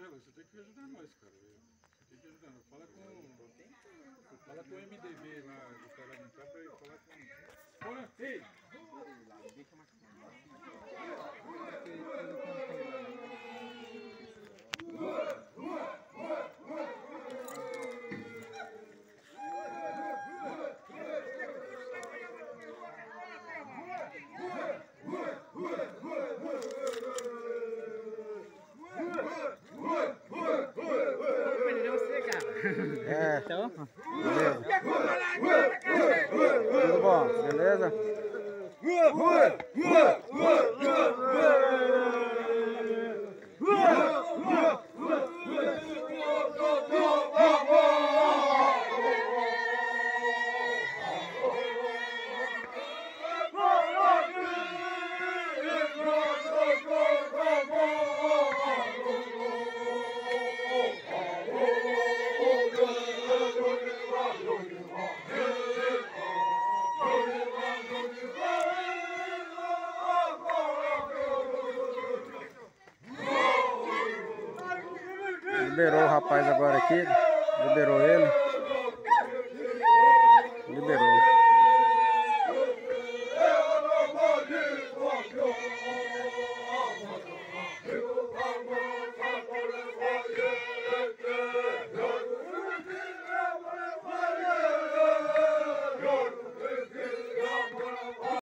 Marcelo, você tem que ajudar nós, cara. Você tem que ajudar nós. Fala com. Fala com o MDB lá do parlamentar pra ele falar com. Fala, É. Então? Beleza. Tudo bom, beleza? liberou o rapaz agora aqui, liberou ele.